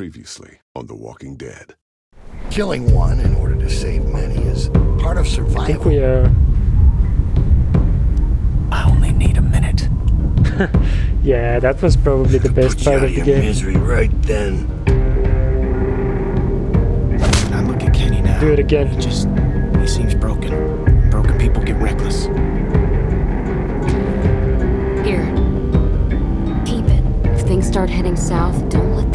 Previously on The Walking Dead. Killing one in order to save many is part of survival. I think survival. we are. I only need a minute. Yeah, that was probably the best Put part you of the out your game. misery right then. I look at Kenny now. Do it again. He just he seems broken. Broken people get reckless. Here. Keep it. If things start heading south, don't let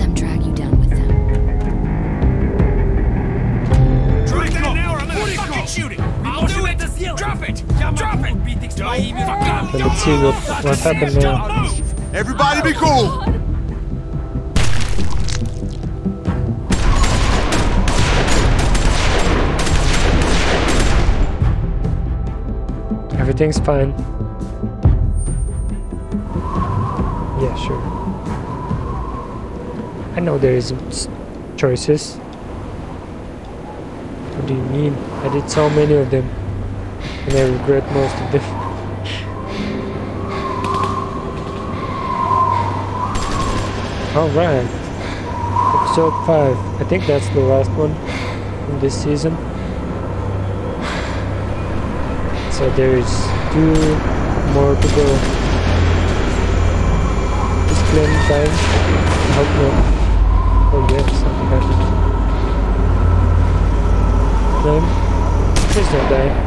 Let's see what, what happened. Everybody be cool! Everything's fine. Yeah, sure. I know there is choices. What do you mean? I did so many of them, and I regret most of them. All right, episode five. I think that's the last one in this season. So there is two more to go. Is Glenn dying? I hope not. Oh yeah, something happened. Glenn? Please don't die.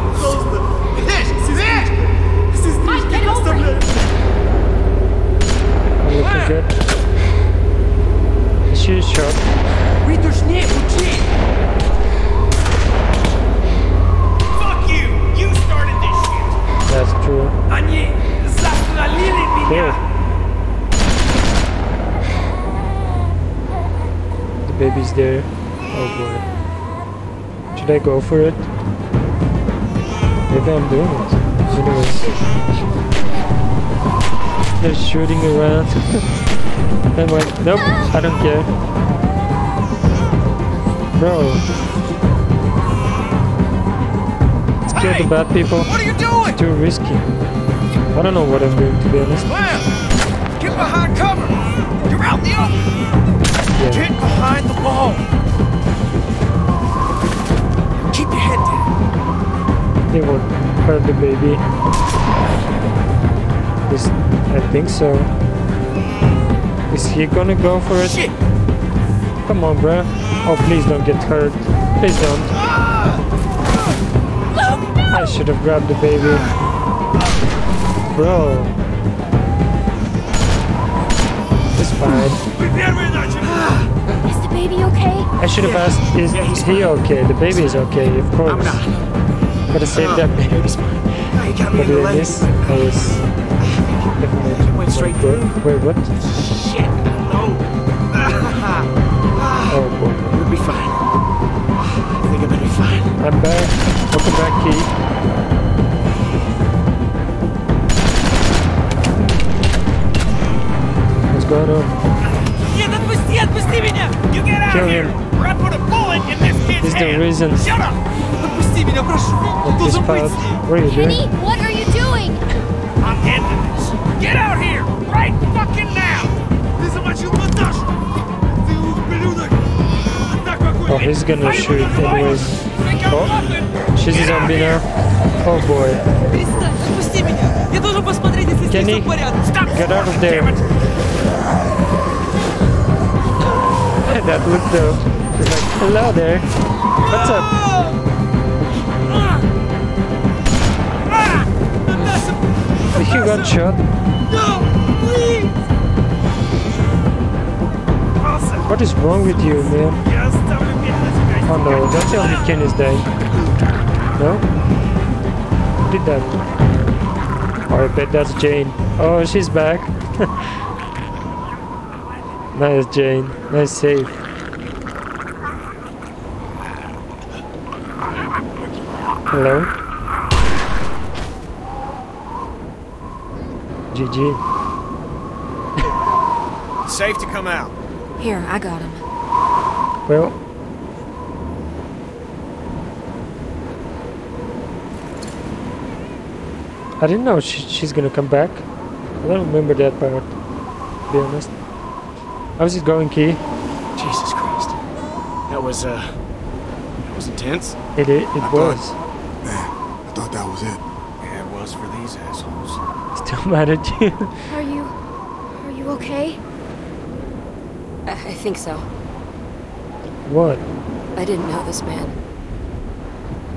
I'm looking good. She is shot. Fuck you! You started this shit! That's true. Они застрелили There. меня! The baby's there. Oh boy. Should I go for it? Maybe I'm doing it. Anyways. They're shooting around. I'm like, nope, I don't care. Bro. Scare the bad people. What are you doing? Too risky. I don't know what I'm doing to be honest. Clem! Get behind cover! You're out in the open! Yeah. Get behind the wall! it would hurt the baby. Is I think so. Is he gonna go for it? Shit. Come on, bro. Oh, please don't get hurt. Please don't. Luke, no! I should have grabbed the baby. Bro. It's fine. Is the baby okay? I should have asked, is yeah, he okay? The baby is okay, of course. Gotta save that baby. Now you got me But in the doing this, I was definitely. Went straight Wait, through. Wait, what? Shit. No. Oh boy. You'll be fine. I think I'm gonna be fine. I'm back. Welcome back, Keith. What's going on? Нет, отпусти, отпусти меня! You get out Kill of here! him. Or I put a bullet in this kid's He's the head! reason. Shut up! Отпусти меня, прошу! Let this part. What are you Kenny, doing? what are you doing? I'm ending this! Get out here! Right fucking now! Ты замочил Наташу! Ты ублюдок! Так какой Oh, he's gonna Ай, shoot давай! anyways. Think I'm Oh, nothing? She's a Get out zombie here! now. Oh boy. Перестань, отпусти меня! Я должен посмотреть, если здесь Kenny, все в порядке. Stop! get out of there. that look though. It's like, hello there. What's up? Ah, Did you got shot? No, please! What is wrong with you, man? Yes, oh no, that's the only can is dying. No? Who did that? Oh, I bet that's Jane. Oh, she's back. nice, Jane. Nice save. Hello? GG. Safe to come out. Here, I got him. Well. I didn't know she, she's gonna come back. I don't remember that part, to be honest. How's it going, Key? Jesus Christ. That was, uh. That was intense. It it, it thought- was. Man, I thought that was it. Yeah, it was for these assholes. Still mad at you. Are you. Are you okay? I, I think so. what? I didn't know this man.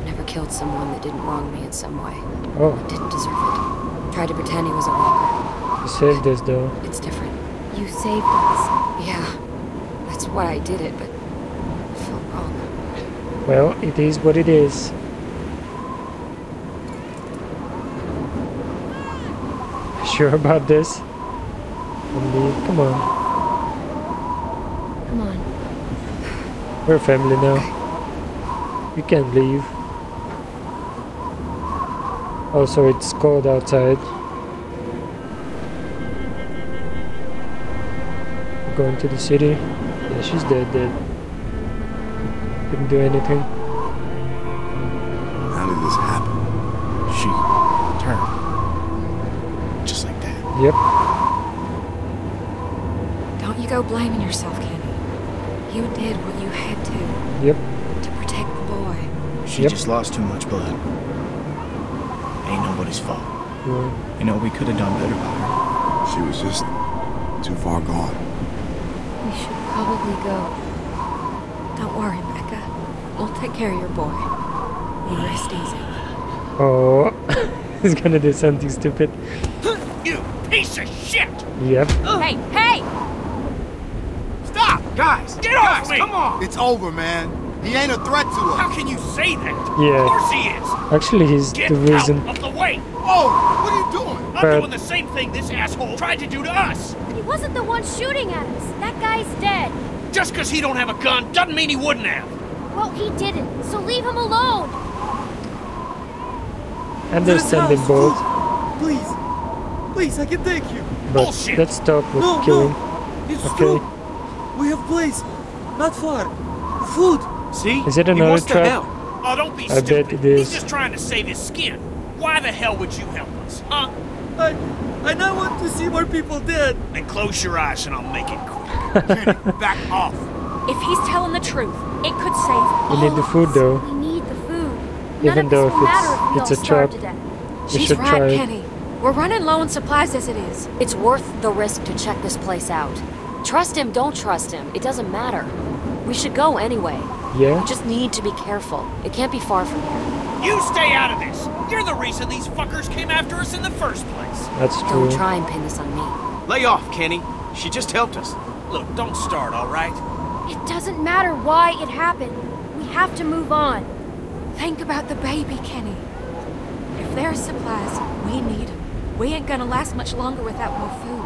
Never killed someone that didn't wrong me in some way. Oh, I Didn't deserve it. Tried to pretend he was a walker. you saved us though. It's different. You saved us. Yeah. That's why I did it, but it felt wrong. Well, it is what it is. Sure about this? Only, come on. Come on. We're family now. You can't leave. Also, it's cold outside. Going to the city. Yeah, she's dead, dead. Couldn't do anything. How did this happen? She turned. Just like that. Yep. Don't you go blaming yourself, Kenny. You did what you had to Yep. to protect the boy. She Yep. just lost too much blood. Ain't nobody's fault. Yeah. You know, we could have done better by her. She was just too far gone. We should probably go. Don't worry, Becca. We'll take care of your boy. You rest easy. Oh, he's gonna do something stupid. You piece of shit! Yep. Hey, hey! Stop! Guys! Get off me! Come on! It's over, man. He ain't a threat to us. How can you say that? Yeah. Of course he is! Actually, he's Get the reason. out of the way! Oh, what are you doing? I'm But- doing the same thing this asshole tried to do to us! He wasn't the one shooting at us. That guy's dead. Just because he don't have a gun doesn't mean he wouldn't have. Well, he didn't, so leave him alone. Understand them both, Please. Please, I can take you. but Bullshit. let's stop with No, killing. no. It's Okay. true. We have place. Not far. Food. See? Is it He another wants trap? Oh, don't be I bet stupid. it He's just trying to save his skin. Why the hell would you help us, huh? I, I now want to see more people dead. Then close your eyes and I'll make it quick. Kenny, back off. If he's telling the truth, it could save We all need the food us. though. We need the food. None Even of though if it's- if it's a trap. to death. We She's should right, try. Kenny. We're running low on supplies as it is. It's worth the risk to check this place out. Trust him, don't trust him. It doesn't matter. We should go anyway. Yeah? We just need to be careful. It can't be far from here. You stay out of this. You're the reason these fuckers came after us in the first place. That's true. Don't try and pin this on me. Lay off, Kenny. She just helped us. Look, don't start, all right? It doesn't matter why it happened. We have to move on. Think about the baby, Kenny. If there's supplies, we need 'em. We ain't gonna last much longer without more food.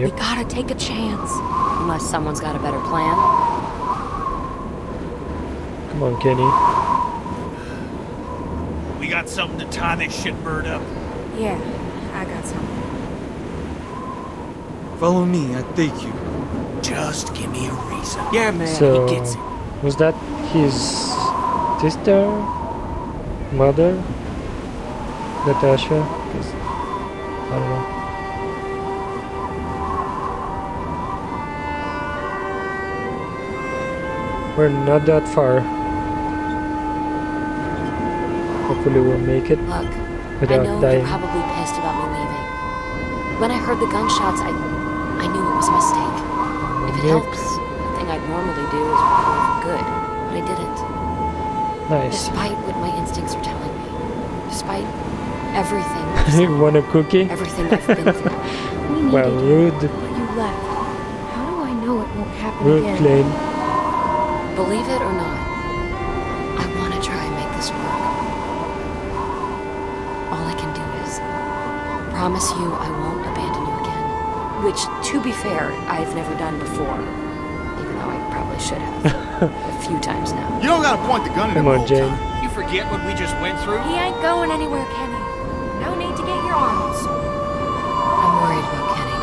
Yep. We gotta take a chance. Unless someone's got a better plan. Come on, Kenny. We got something to tie this shitbird up. Yeah, I got something. Follow me, I take you. Just give me a reason. Yeah, man, So, he gets it. was that his sister? Mother? Natasha? 'Cause- I don't know. We're not that far. Hopefully we'll make it Look, without I know dying. you're probably pissed about me leaving. When I heard the gunshots, I I knew it was a mistake. Helps, the thing I'd normally do is good, but I didn't. Nice. Despite what my instincts are telling me. Despite everything. you want a cookie? everything I've been through. We Well, rude. but you left. How do I know it won't happen Rude again? Believe it or not, I want to try and make this work. All I can do is promise you I won't abandon you again. Which, to be fair, I've never done before. Even though I probably should have. a few times now. You don't gotta point the gun at him Come the on, whole Jane. time. You forget what we just went through? He ain't going anywhere, Kenny. No need to get your arms. I'm worried about Kenny.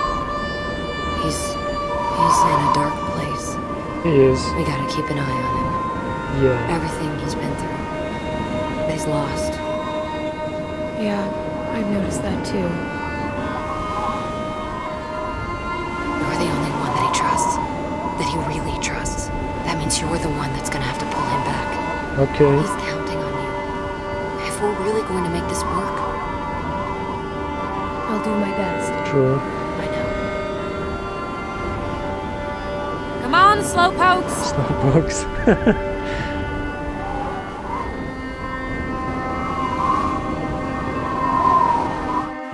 He's. he's in a dark place. He is. We gotta keep an eye on him. Yeah. Everything he's been through. He's lost. Yeah, I've noticed that too. Because you're the one that's gonna have to pull him back. Okay. He's counting on you. If we're really going to make this work, I'll do my best. True. I know. Come on, slowpokes. Slowpokes.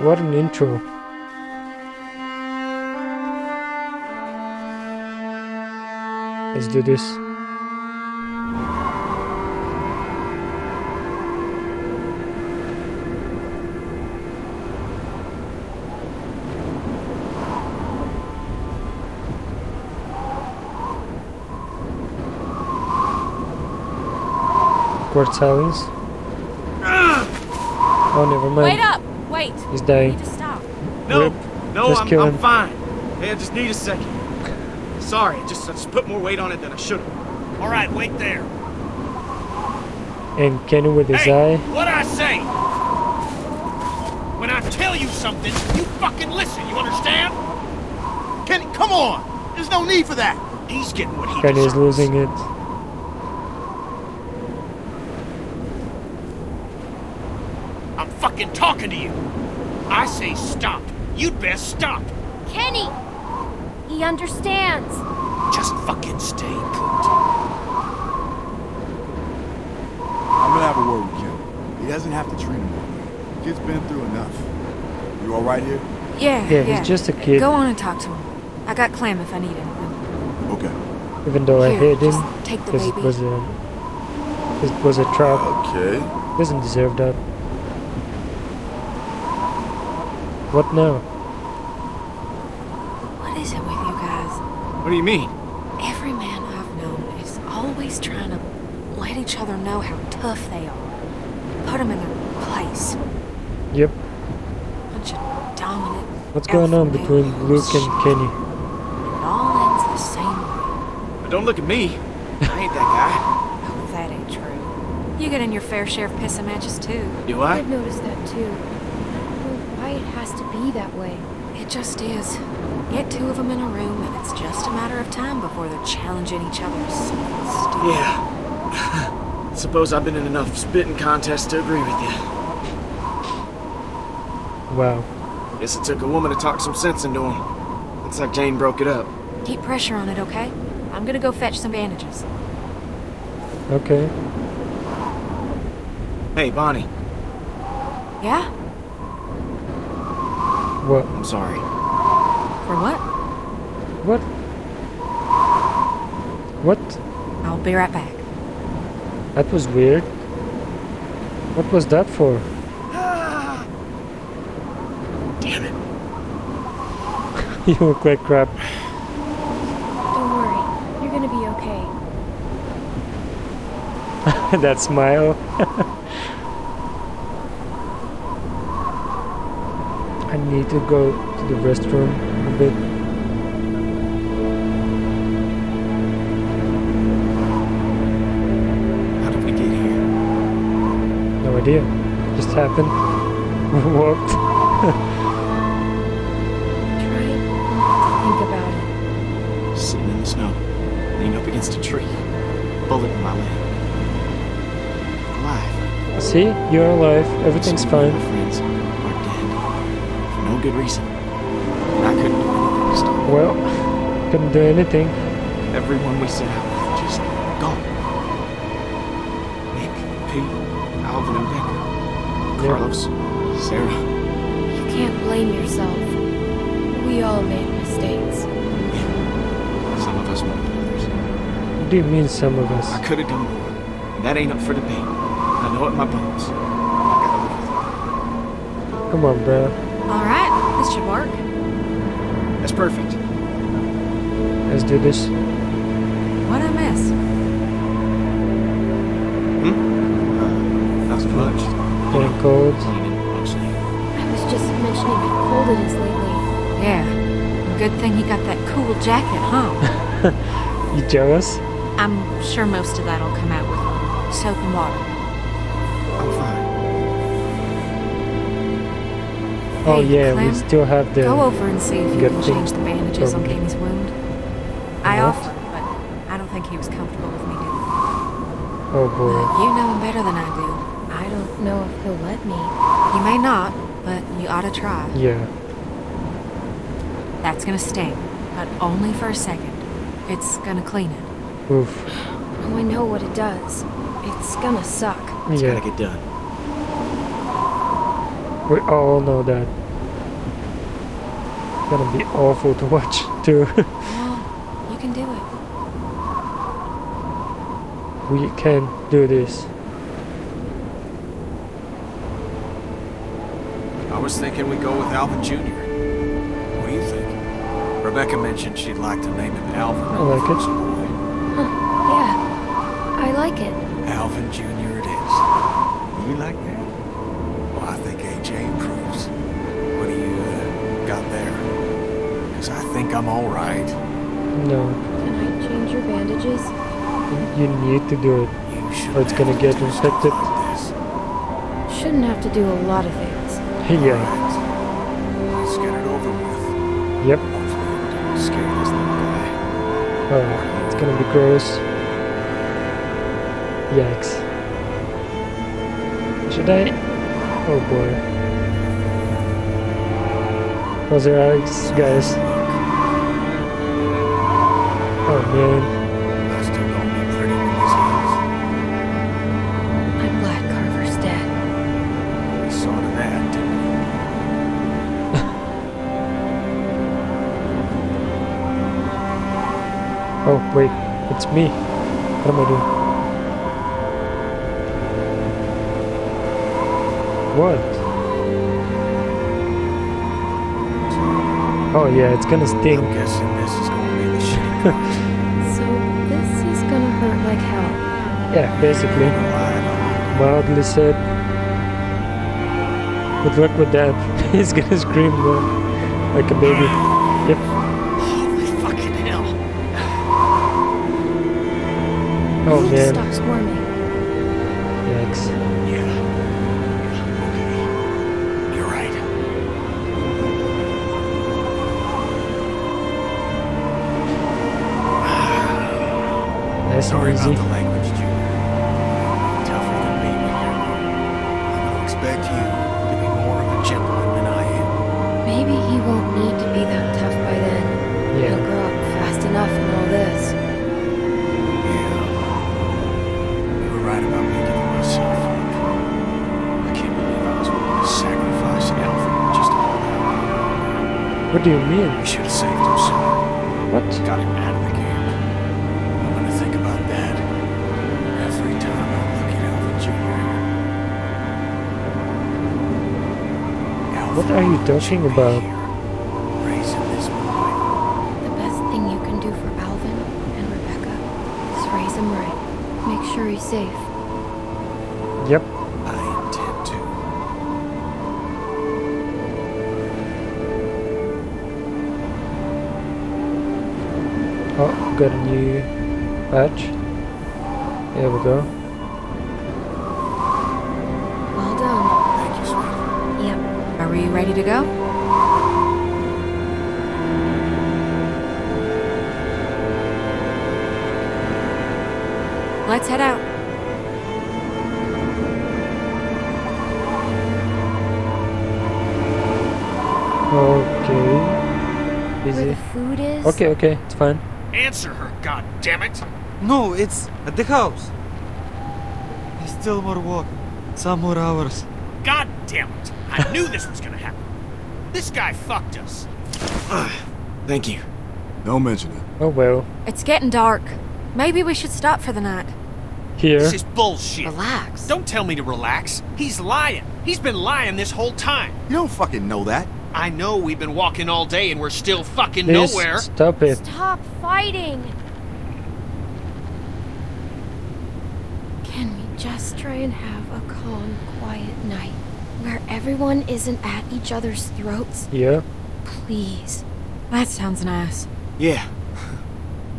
what an intro. Let's do this. Awkward silence. Oh, never mind. Wait up. Wait. He's You dying. need to stop. No, Rip. no, Just I'm, kill I'm fine. Hey, I just need a second. Sorry, I just, I just put more weight on it than I should have. All right, wait there. And Kenny with his hey, eye. what I say? When I tell you something, you fucking listen. You understand? Kenny, come on! There's no need for that! He's getting what he Kenny is losing it. I'm fucking talking to you. I say stop. You'd best stop. Kenny! He understands. Just fucking stay put. I'm gonna have a word with Ken. He doesn't have to treat him that. Kid's been through enough. You alright here? Yeah, Yeah, he's just a kid. Go on and talk to him. I got Clem if I need anything. Okay. Even though I Here, hate him, take the because it baby. was a it was a trap. Okay. Doesn't deserve that. What now? What is it with you guys? What do you mean? Every man I've known is always trying to let each other know how tough they are. Put them in their place. Yep. Bunch of dominant. What's going on between. Luke and Kenny? It all ends the same way. But don't look at me. I ain't that guy. Oh, that ain't true. You get in your fair share of pissing matches too. Do I? I've noticed that too. Well, why it has to be that way? It just is. Get two of them in a room, and it's just a matter of time before they're challenging each other stupid. Yeah. Suppose I've been in enough spitting contests to agree with you. Wow. Guess it took a woman to talk some sense into him. Looks like Jane broke it up. Keep pressure on it, okay? I'm gonna go fetch some bandages. Okay. Hey, Bonnie. Yeah? What? I'm sorry. For what? What? What? I'll be right back. That was weird. What was that for? Damn it. you look like crap. Don't worry. You're gonna be okay. that smile. need to go to the restroom a bit. How did we get here? No idea. Just happened. Walked. Try to think about it. Sitting in the snow, leaning up against a tree, bullet in my leg. Alive. See? You're alive. Everything's Some of fine. Good reason. I couldn't do anything to stop. Well, couldn't do anything. Everyone we set out with just gone. Nick, Pete, Alvin, and Becca. Yeah. Carlos, Sarah. You can't blame yourself. We all made mistakes. Yeah. Some of us more than others. What do you mean, some of us? I could have done more. And that ain't up for debate. I know it in my bones. I gotta live with Come on, bro. Alright, this should work. That's perfect. Let's do this. What I miss? Uh, nothing much. Getting cold. I was just mentioning how cold it is lately. Yeah. Good thing he got that cool jacket, huh? You jealous? I'm sure most of that'll come out with soap and water. Oh Hey, yeah, we still have the. Go over and see if you can change the bandages on Probably. Kenny's wound. I What? offered, but I don't think he was comfortable with me doing it. Oh boy. You know him better than I do. I don't know if he'll let me. You may not, but you ought to try. Yeah. That's gonna sting, but only for a second. It's gonna clean it. Oof. Oh, I know what it does. It's gonna suck. It's Yeah. gotta get done. We all know that. It's gonna be awful to watch too. Well, you can do it. we can do this. I was thinking we go with Alvin Jr. What do you think? Rebecca mentioned she'd like to name him Alvin. I like it. First boy. Yeah, I like it. Alvin Jr. it is. You like that? There? I think I'm all right. No, Can I change your bandages? you need to do it. You should Or it's gonna get infected. Shouldn't have to do a lot of things. yeah. Let's get it over with. Yep. Hopefully it don't scare this guy. Oh, it's gonna be gross. Yikes. Should I? Oh boy. Close your eyes, guys. Oh man. That's still gonna be pretty when this I'm glad Carver's dead. We saw to that, didn't we? Oh wait, it's me. What am I doing? What? Oh yeah, it's gonna sting. So this is gonna hurt like hell. Yeah, basically. line. Mildly said. Good luck with that. He's gonna scream uh, like a baby. Yep. Holy fucking hell. Oh Please man. Do you mean? We should have saved him sooner. What? Got him out of the camp. I'm gonna think about that every time I look at Alvin Jr. What are you talking should be about? A new badge. There we go. Well done. Thank you, sweetie. Yep. Are we ready to go? Let's head out. Okay. Where the food is? Okay, okay, it's fine. Answer her, god damn it! No, it's at the house. There's still more walk. Some more hours. God damn it! I knew this was gonna happen. This guy fucked us. Thank you. Don't mention it. Oh well. It's getting dark. Maybe we should stop for the night. Here. This is bullshit. Relax. Don't tell me to relax. He's lying. He's been lying this whole time. You don't fucking know that. I know we've been walking all day and we're still fucking Please nowhere. stop it. Stop fighting! Can we just try and have a calm, quiet night where everyone isn't at each other's throats? Yeah. Please. That sounds nice. Yeah.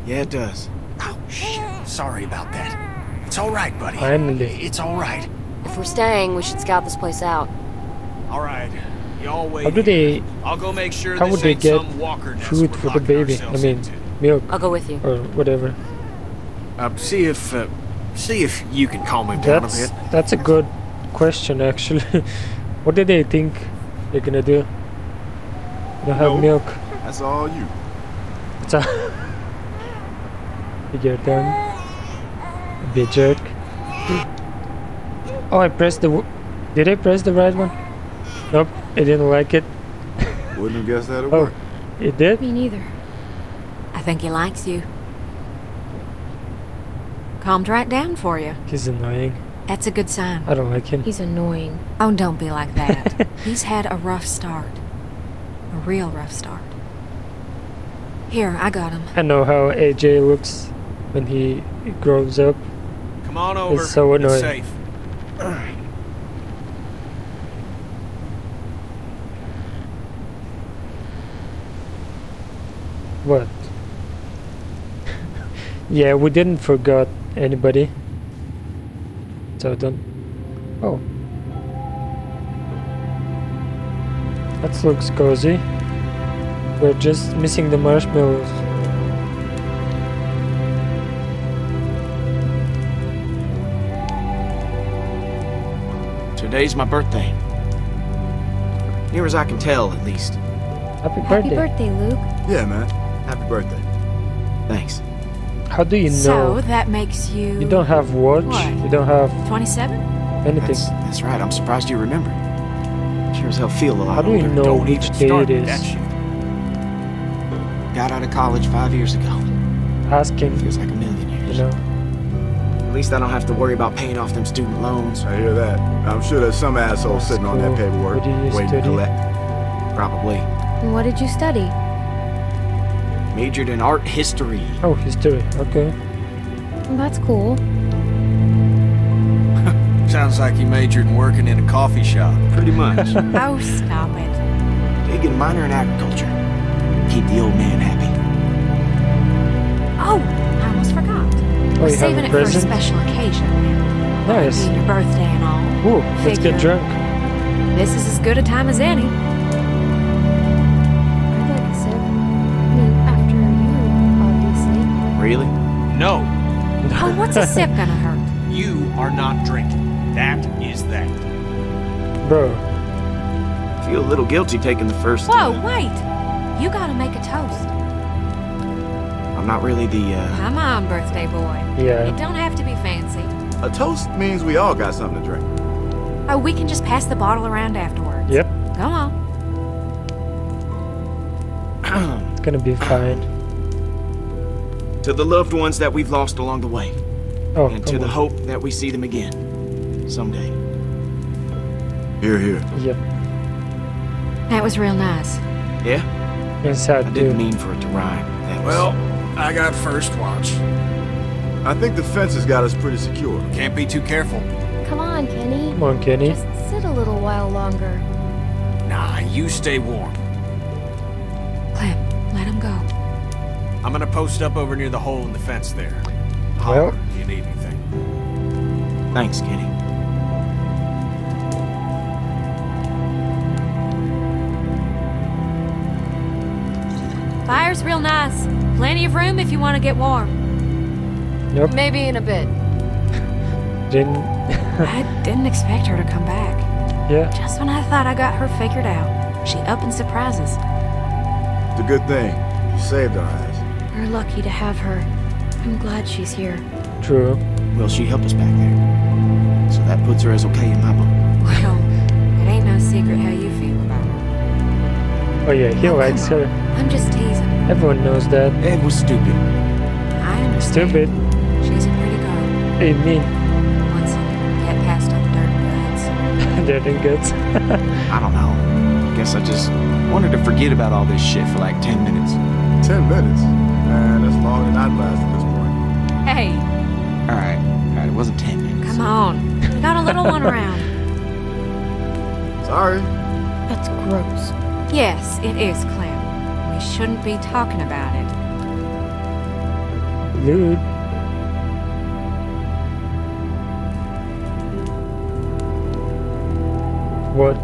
Yeah, it does. Oh, shit. Sorry about that. It's all right, buddy. Finally. It's all right. If we're staying, we should scout this place out. All right. Y'all wait. How do they? I'll go make sure How would they get some walker nest food for the baby? I mean, milk I'll go with you. or whatever. Uh, see if uh, See if you can calm him down a That's bit. that's a good question actually. what do they think they're gonna do? They have No. milk. That's all you. It's a you get them. Be a jerk. Oh, I pressed the. w- Did I press the right one? Nope, I didn't like it. Wouldn't have guessed that it Oh, worked. it did. Me neither. I think he likes you. Calmed right down for you. He's annoying. That's a good sign. I don't like him. He's annoying. Oh, don't be like that. He's had a rough start. A real rough start. Here, I got him. I know how AJ looks when he grows up. Come on over. It's so It's annoying. safe. What? yeah, we didn't forget anybody. So don't. Oh. That looks cozy. We're just missing the marshmallows. Today's my birthday. Near as I can tell, at least. Happy Happy birthday. birthday, Luke. Yeah, man. Happy birthday. Thanks. How do you know? So that makes you. you don't have watch. What? You don't have 27? anything. That's, that's right. I'm surprised you remember. Sure as hell feel a lot How do you older. know Don't which even day start it with that is? shit. Got out of college five years ago. Asking, Feels like a million years. you know. At least I don't have to worry about paying off them student loans. I hear that. I'm sure there's some asshole That's sitting on that cool. paperwork What do waiting to collect. Probably. And what did you study? Majored in art history. Oh, history. Okay. Well, that's cool. Sounds like you majored in working in a coffee shop. Pretty much. Oh, stop it. Taking a minor in agriculture. Keep the old man happy. Oh, I almost forgot. Oh, We're saving a it for a special occasion. Nice. Your birthday and all. Ooh, let's get drunk. This is as good a time as any. Really? No. Oh, what's a sip gonna hurt? You are not drinking. That is that. Bro, Feel a little guilty taking the first. Whoa, uh, wait. You gotta make a toast. I'm not really the. uh... Come on, birthday boy. yeah. It don't have to be fancy. A toast means we all got something to drink. Oh, we can just pass the bottle around afterwards. Yep, Go on. it's gonna be fine. To the loved ones that we've lost along the way, Oh, and to come the hope that we see them again someday. Here, here. Yep, That was real nice. Yeah, inside I too. didn't mean for it to rhyme. That was, Well, I got first watch. I think the fence has got us pretty secure. Can't be too careful. Come on, Kenny. Come on, Kenny. Just sit a little while longer. Nah, you stay warm. I'm gonna post up over near the hole in the fence there. Well- Holler if you need anything. thanks, Kenny. Fire's real nice. Plenty of room if you want to get warm. Nope, Maybe in a bit. didn't. I didn't expect her to come back. Yeah, Just when I thought I got her figured out, she up and surprises. It's a good thing. You saved our ass. We're lucky to have her. I'm glad she's here. true. Will she help us back there? So that puts her as okay in my book. Well, it ain't no secret how you feel about her. Oh yeah, he Oh, likes come her. I'm just teasing. Everyone knows that. Ed was stupid. I understand. Stupid. She's a pretty girl. Hey, me. Once you get past all the dirt and Dead and guts. I don't know. Guess I just wanted to forget about all this shit for like 10 minutes. Ten minutes. Man, that's longer than I'd last at this point. Hey, Alright, alright, it wasn't 10 minutes. come on. We got a little one around. Sorry. That's gross. Yes, it is, Clem. We shouldn't be talking about it. Dude. What?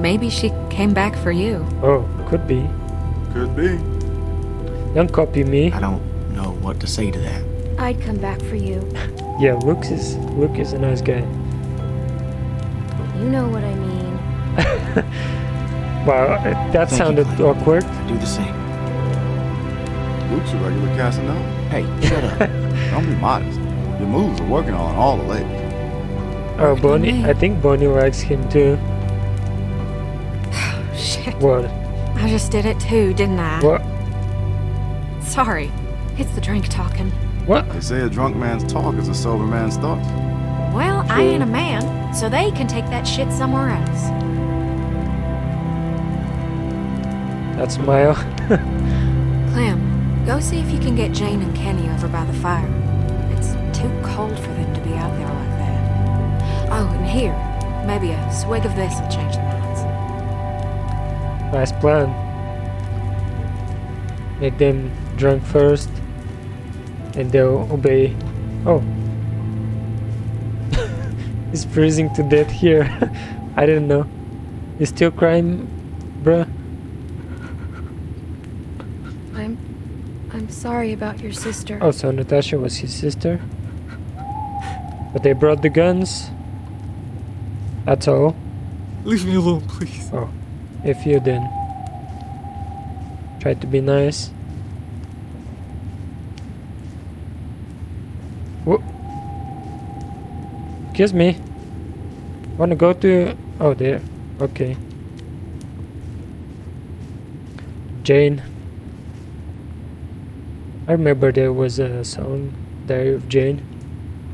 Maybe she came back for you. Oh, could be. Could be. Don't copy me. I don't know what to say to that. I'd come back for you. Yeah, Luke is Luke is a nice guy. You know what I mean. Wow, uh, that you, sounded Clem. awkward. Do the same. Luke's a regular Casanova. Hey, shut up. Don't be modest. Your moves are working on all the ladies. Oh, Working Bonnie. I think Bonnie likes him too. Oh, Shit. What? I just did it too, didn't I? What? Sorry. It's the drink talking. What? They say a drunk man's talk is a sober man's thoughts. Well, I ain't a man, so they can take that shit somewhere else. That uh, smile. Clem, go see if you can get Jane and Kenny over by the fire. It's too cold for them to be out there like that. Oh, and here, maybe a swig of this will change their minds. nice plan. Make them drunk first, and they'll obey. Oh. He's freezing to death here. I didn't know. You still crying, bruh? I'm. I'm sorry about your sister. Oh, so Natasha was his sister. But they brought the guns. That's all. Leave me alone, please. Oh, if you then try to be nice. Excuse me. Wanna go to? Oh, there. Okay. Jane. I remember there was a song, Diary of Jane.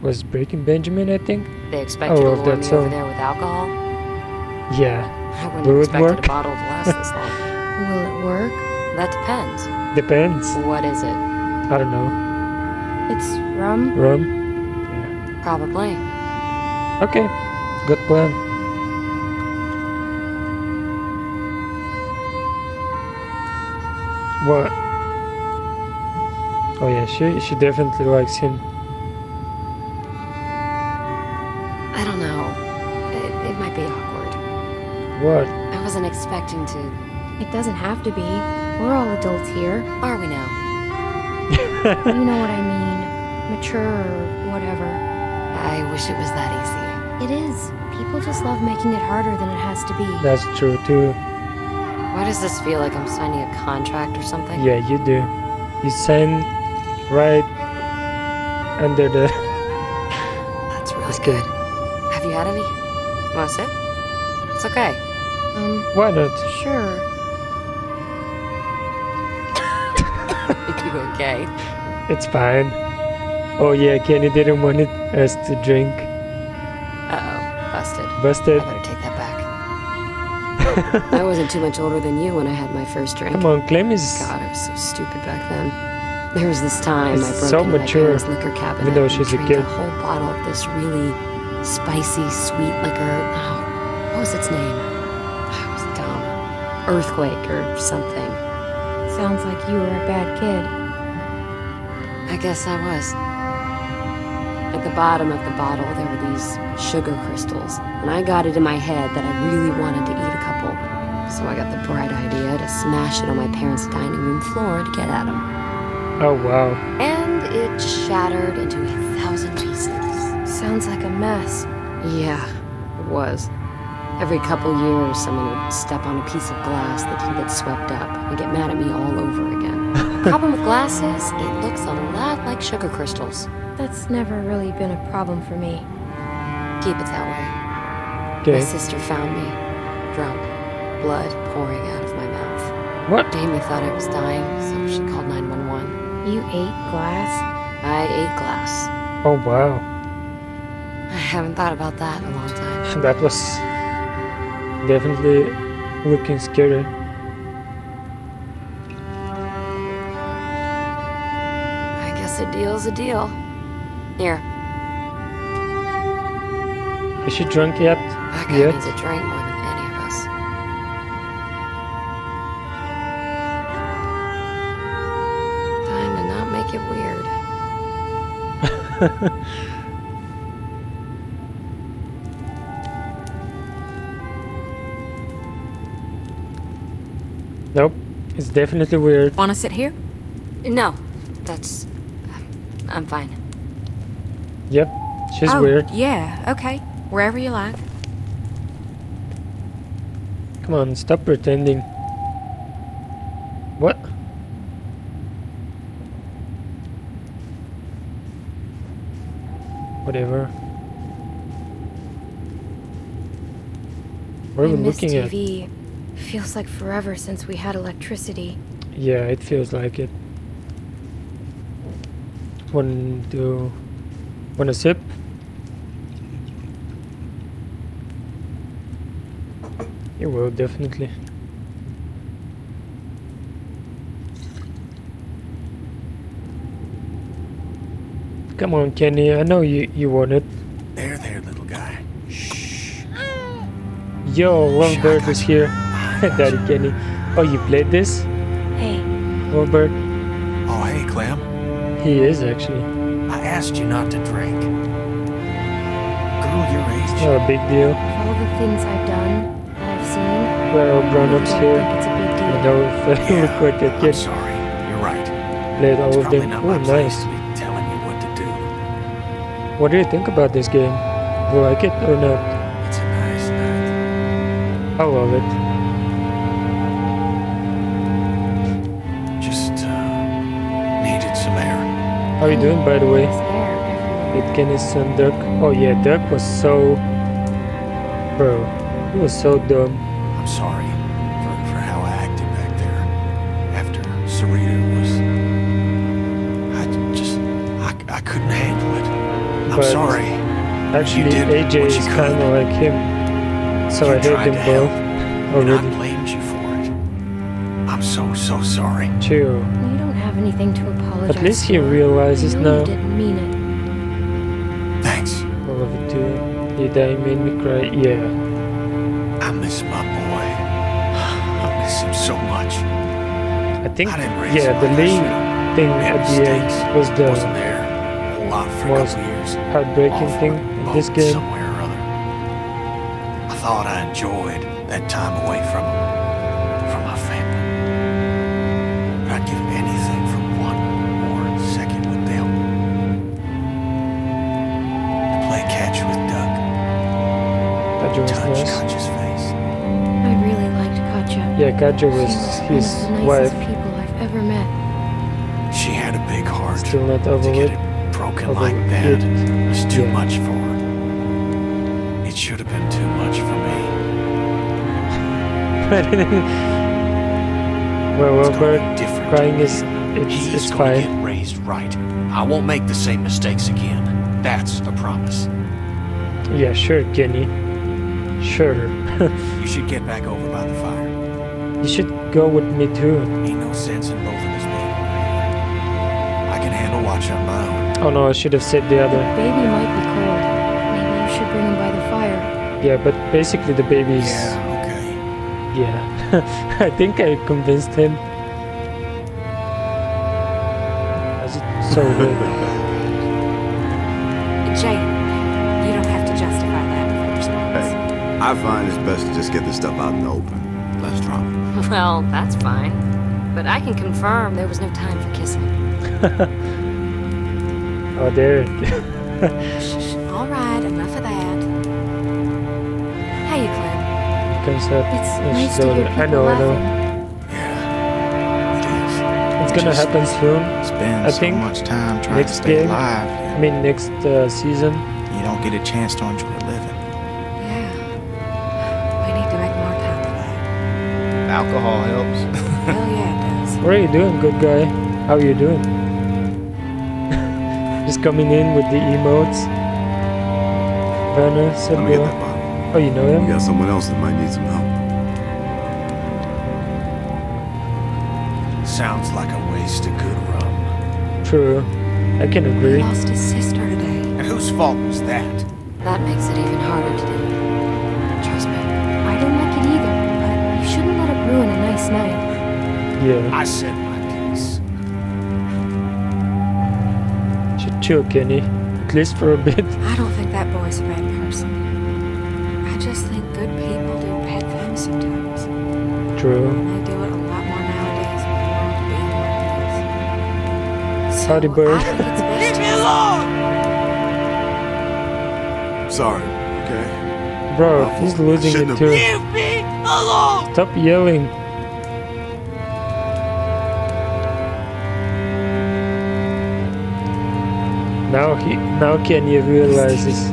Was Breaking Benjamin, I think. They expect Oh, you to well, lure me that's over there with alcohol? Yeah, I wouldn't Will have it work? a bottle to last this long. Will it work? That depends. depends. What is it? I don't know. It's rum. Rum. Yeah. Probably. Okay, good plan. What? Oh yeah, she she definitely likes him. I don't know. It, it might be awkward. What? I wasn't expecting to. It doesn't have to be. We're all adults here. Are we now? You know what I mean. Mature or whatever. I wish it was that easy. It is. People just love making it harder than it has to be. That's true too. Why does this feel like I'm signing a contract or something? Yeah, you do. You sign right under the. That's really Just good. kidding. Have you had any? Want to sip? It's okay. Um, Why not? sure. you okay? It's fine. Oh yeah, Kenny didn't want us to drink. Uh-oh. Busted. Busted. I better take that back. I wasn't too much older than you when I had my first drink. Come on, Clem is. God, I was so stupid back then. There was this time It's I broke so into mature, my parents' liquor cabinet even though and she's a drank kid. a whole bottle of this really spicy, sweet liquor. Oh, what was its name? I was dumb. Earthquake or something. Sounds like you were a bad kid. I guess I was. At the bottom of the bottle, there were these sugar crystals, and I got it in my head that I really wanted to eat a couple. So I got the bright idea to smash it on my parents' dining room floor to get at them. Oh wow. And it shattered into a thousand pieces. Sounds like a mess. Yeah, it was. Every couple years, someone would step on a piece of glass that can get swept up and get mad at me all over again. Problem with glass is, it looks a lot like sugar crystals. That's never really been a problem for me. Keep it that way. Okay. My sister found me, drunk, blood pouring out of my mouth. What? Amy thought I was dying, so she called 911. You ate glass? I ate glass. Oh wow. I haven't thought about that in a long time. That was definitely looking scary. Deal's a deal. Here, Is she drunk yet? that guy Yet? needs a drink more than any of us. Time to not make it weird. Nope. It's definitely weird. Want to sit here? No, that's. I'm fine. Yep, she's oh, weird. Yeah, okay. Wherever you like. Come on, stop pretending. What? Whatever. What are we looking at? TV. Feels like forever since we had electricity. Yeah, it feels like it. Want to want a sip? You will definitely. Come on, Kenny. I know you you want it. There, there, little guy. Shh. Yo, Robert is here. Daddy Kenny. Oh, you played this, Hey, Robert? Hey, Clem. He is actually. I asked you not to drink. Girl your age. Not a big deal. of all the things I've done, I've seen, We're all grown-ups I here. think it's a big You deal. know, if I look like a I'm sorry. You're right. played all It's of probably them. not Oh, my place nice. to be telling you what to do. What do you think about this game? You like it or not? It's a nice night. I love it. How are you doing, by the way? Air everywhere. With Kenny's son, Oh yeah, Duck was so... Bro, he was so dumb. I'm sorry for, for how I acted back there. After Sarita was. I just. I, I couldn't handle it. I'm But sorry. Actually, did AJ is you kind of like him. So You I hate them both And I already. blamed you for it. I'm so, so sorry. Chill. You don't have anything to apologize At least he realizes now. you didn't mean it. Thanks. I love it too. He died made me cry. Yeah. I miss my boy. I miss him so much. I think, I didn't raise yeah, the like I lead should've. thing Made at the mistakes. end was the Wasn't there a lot for a most couple years. heartbreaking thing in this game. Somewhere or other. I thought I enjoyed that time away from from Katjaa. Yeah, Katjaa She was was his one of the wife. people I've ever met. She had a big heart. Still not to over get it. it broken Over like that it. was too Yeah. much for her. It should have been too much for me. well, It's gonna Robert, be different. crying is it's He's it's gonna fine. get raised right. I won't make the same mistakes again. That's a promise. Yeah, sure, Kenny. Sure. You should get back over by the fire. You should go with me too. Ain't no sense in both of us being. I can handle watch on my own. Oh no, I should have said the other. The Baby might be cold. Maybe you should bring him by the fire. Yeah, but basically the baby's. Yeah, okay. Yeah. I think I convinced him. Is it so good? Jane, you don't have to justify that with a response. I find it's best to just get this stuff out in the open. Less drama. Well, that's fine. But I can confirm there was no time for kissing. oh, there. Shh, all right, enough of that. Hey, Clem. comes up. It's and nice to hear over- people I know, I know. laughing. Yeah, it is. It's gonna happen soon. Spend I so much time trying next to stay game- alive. I mean, next uh, season. You don't get a chance to enjoy Alcohol helps. Hell yeah, it does. What are you doing, good guy? How are you doing? Just coming in with the emotes. Werner, Let me get that bottle. Oh, you know We him? got someone else that might need some help. Sounds like a waste of good rum. True. I can He agree. lost his sister today. And whose fault was that? That makes it even harder to do. Trust me. Ruin night. Yeah. I said my piece. Should chill, Kenny. At least for a bit. I don't think that boy's a bad person. I just think good people do bad things sometimes. True. And they do it a lot more nowadays with the world being what it is. So Howdy, bird. I think it's best to alone! Sorry, okay? Bro, he's losing shouldn't it too. Leave me alone! Stop yelling. he, now Kenny realizes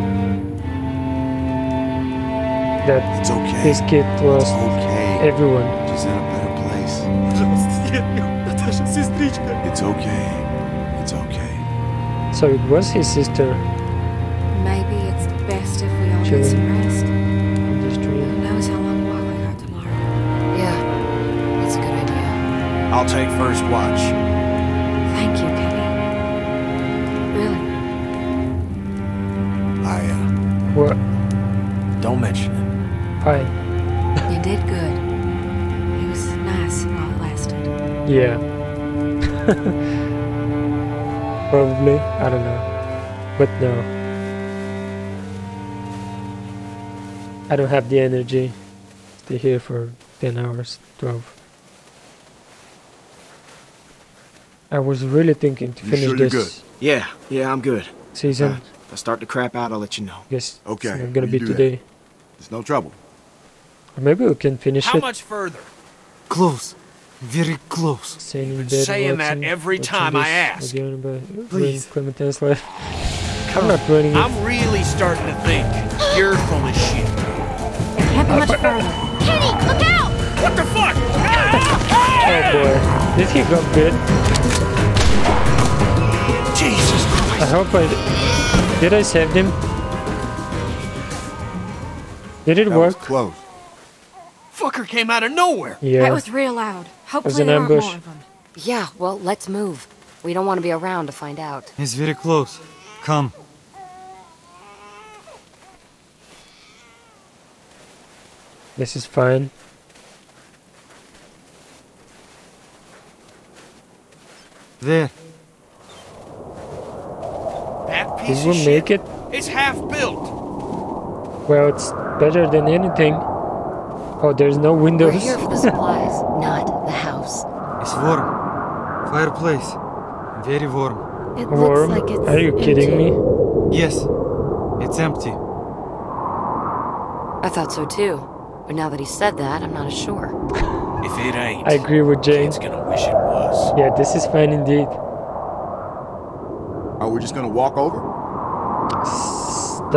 that it's okay. his kid lost okay. everyone. She's in a better place. It's okay. It's okay. So it was his sister. Maybe it's best if we all get some rest. I'll take first watch. What? don't mention it. Fine. You did good. It was nice while it lasted. Yeah. Probably. I don't know. But no. I don't have the energy. Stay here for 10 hours, 12. I was really thinking to You finish sure you're this Yeah, yeah, I'm good. season. Uh, if I start to crap out, I'll let you know. Yes. Okay, it's not gonna be do that. today. It's no trouble. Or maybe we can finish How it. How much further? Close. Very close. Staying in been bed saying that every time I ask. Again about Please. Clementine's life. I'm not ruining it. I'm really starting to think you're full of shit. It can't be much further. Kenny, look out! What the fuck? Oh boy, did he got bit? Jesus Christ! I hope I did. I save him? Did it That work? close. Fucker came out of nowhere. Yeah. That was real loud. Hopefully an there aren't ambush. more of them. Yeah, well, let's move. We don't want to be around to find out. It's very close. Come. This is fine. There. That piece This of will shit. make it. It's half built. Well, it's better than anything. Oh, there's no windows. We're windows. here for the supplies, not the house. It's warm. Fireplace. Very warm. It Warm? looks like it's Are you kidding me? Yes. It's empty. I thought so too. But now that he said that, I'm not as sure. If it ain't, I agree with Jane. kid's gonna wish it was. Yeah, this is fine indeed. Are we just gonna walk over?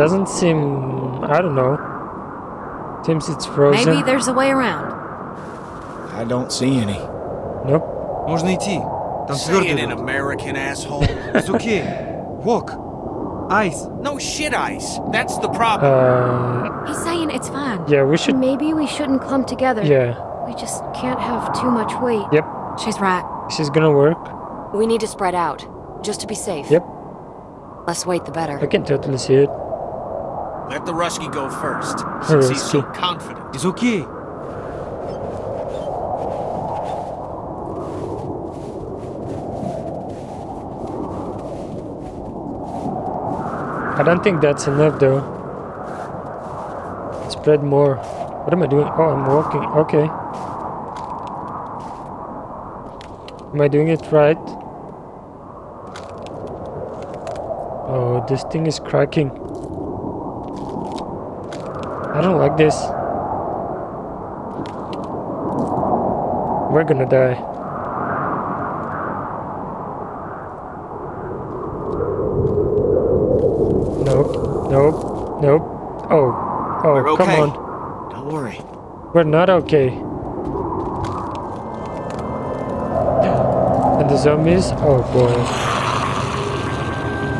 S- Doesn't seem. I don't know. Seems it's frozen. Maybe there's a way around. I don't see any. Nope. Можно идти. Там Say it твердый. an American asshole. It's okay. Walk. Ice. no shit ice. That's the problem. Uh, He's saying it's fine. yeah, we should. Maybe we shouldn't clump together. Yeah, We just can't have too much weight. yep. She's right. This is gonna work. We need to spread out, just to be safe. Yep, Less weight, the better. I can totally see it. Let the Rusky go first, since he's so confident. It's okay. I don't think that's enough though. Spread more. What am I doing? Oh, I'm walking. Okay. Am I doing it right? Oh, this thing is cracking. I don't like this. We're gonna die. Nope. Nope. Nope. Oh. Oh, We're come on. Don't worry. We're not okay. And the zombies? Oh boy.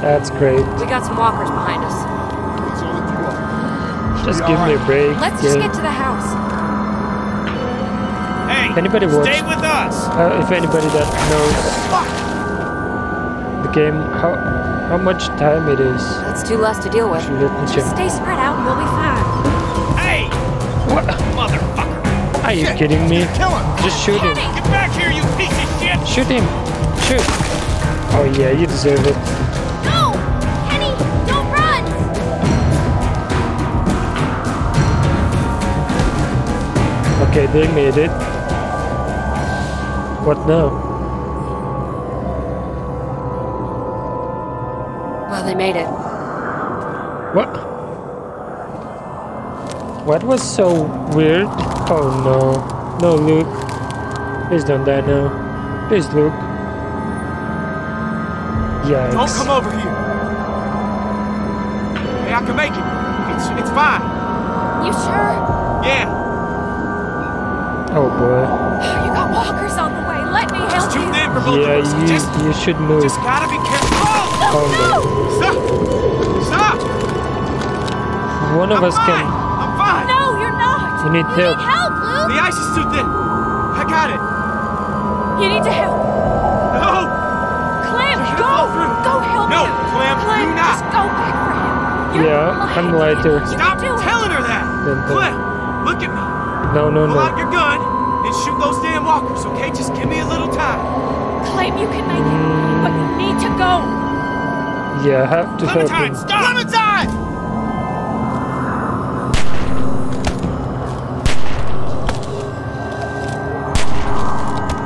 That's great. We got some walkers Just give me a break. Let's just game. get to the house. Hey, Anybody watch? stay with us. Uh, if anybody that knows the game, how how much time it is? That's too less to deal with. Should let me Just check. stay spread out and we'll be fine. Hey, What? motherfucker! Are you kidding me? Kill him! Just shoot him. Get back here, you piece of shit! Shoot him. Shoot. Oh yeah, you deserve it. Okay, they made it. What now? Well, they made it. What? What was so weird? Oh no. No, Luke. Please don't die now. Please, Luke. Yikes. Don't come over here. Hey, I can make it. It's it's fine. You sure? Yeah. Oh boy. Oh, you got walkers on the way. Let me help It's too you. thin for both Yeah, of us. you Just you should move. just gotta be careful. Oh! Oh no. Stop! Stop! One of I'm us fine. can. I'm fine. No, you're not. You need You help. need help, Luke. The ice is too thin. I got it. You need to help. No! Clem, go. Go help No, him. Clem, Clem, do not. just go back for him. You're Yeah, I'm lighter. Uh, Stop can do it. telling her that. Then, then. Look at me. No, no, Pull out no. your gun and shoot those damn walkers, okay? Just give me a little time. Clem, you can make it. But you need to go. Yeah, I have to help Clementine, him. stop! Clementine!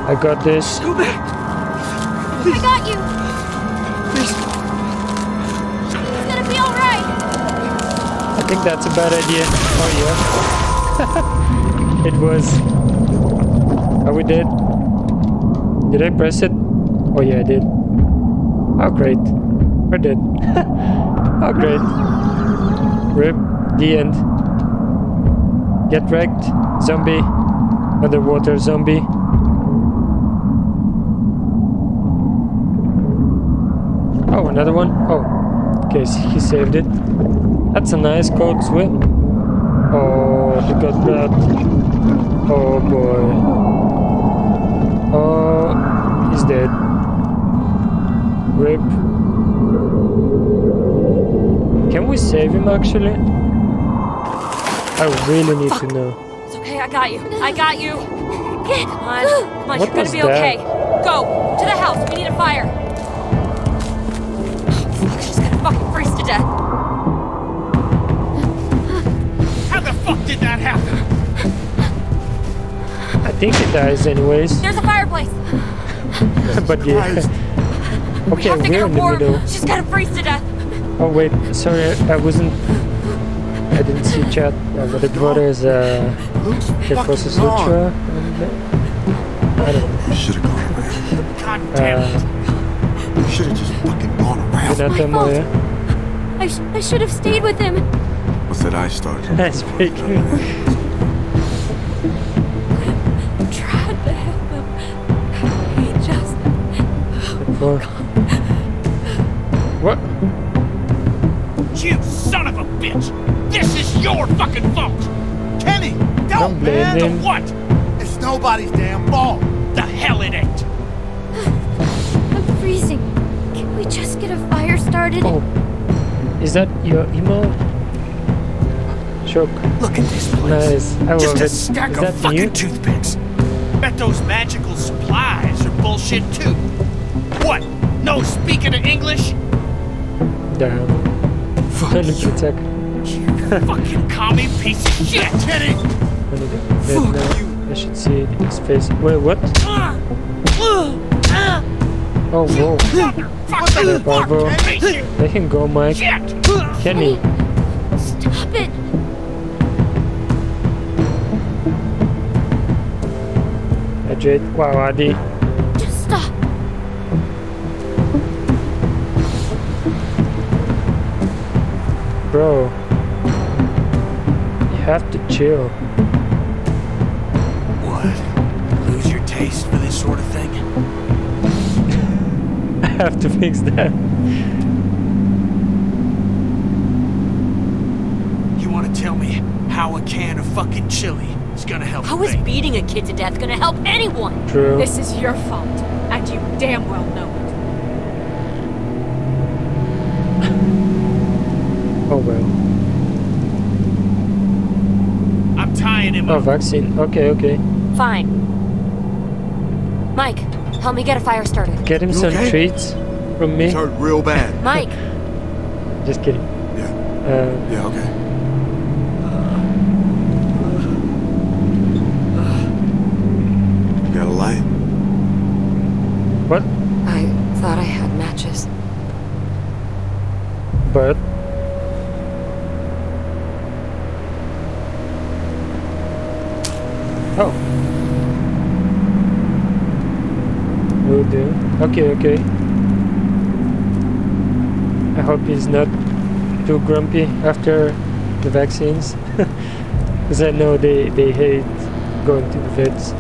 I got this. Go back. I got you. Please. It's gonna be all right. I think that's a bad idea. Oh yeah. it was. Are we dead? Did I press it? Oh yeah, I did. Oh great. We're dead. oh great. Rip. The end. Get wrecked. Zombie. Underwater zombie. Oh, another one? Oh. Okay, he saved it. That's a nice cold swim. Oh, he got that. Oh boy. Oh, he's dead. Rip. Can we save him actually? I really need to know. It's okay, I got you. I got you. Get. Come on, come on, What you're gonna be that? okay. Go to the house. We need a fire. Fuck, she's gonna fucking freeze to death. How the fuck did that happen? I think he dies anyways. There's a fireplace. but yeah. Okay, have to we're her in the warm. middle. She's gonna freeze to death. Oh wait, sorry, I wasn't. I didn't see chat. Uh, but it was uh, it was a sutra. And, uh, I don't know. Should've gone around. God damn it. Uh, Should've just fucking gone around. Renata My fault. Moya. I, sh- I should have stayed with him. What's that I started? Nice speaking. For what? You son of a bitch! This is your fucking fault! Kenny! Don't blame The him. what? It's nobody's damn fault! The hell it ain't! I'm freezing. Can we just get a fire started? Oh, is that your emo? Shock. Look at this place. Nice. I love Just it. a Is stack that of fucking new? toothpicks. Bet those magical supplies are bullshit too. What? No speaking of English? Damn. Only protect. fucking commie piece of shit! Kenny! Only the- then, uh, I should see his face. Wait, what? Oh, whoa. Fucking Bravo. piece of Let him go, Mike. shit! Kenny. Stop it. Hydrate. Wow, Adi. Chill. What? Lose your taste for this sort of thing? I have to fix that. You want to tell me how a can of fucking chili is gonna help How is a beating a kid to death gonna help anyone? True. This is your fault, and you damn well know it. Oh well. I'm tying him Oh, up. vaccine. Okay, okay. Fine. Mike, help me get a fire started. Get him You some okay? treats from me. It's hurt real bad. Mike, Just kidding. Yeah, Uh, yeah, okay. Got a light? what? I thought I had matches. but oh will do okay okay. I hope he's not too grumpy after the vaccines. Because I know they, they hate going to the vets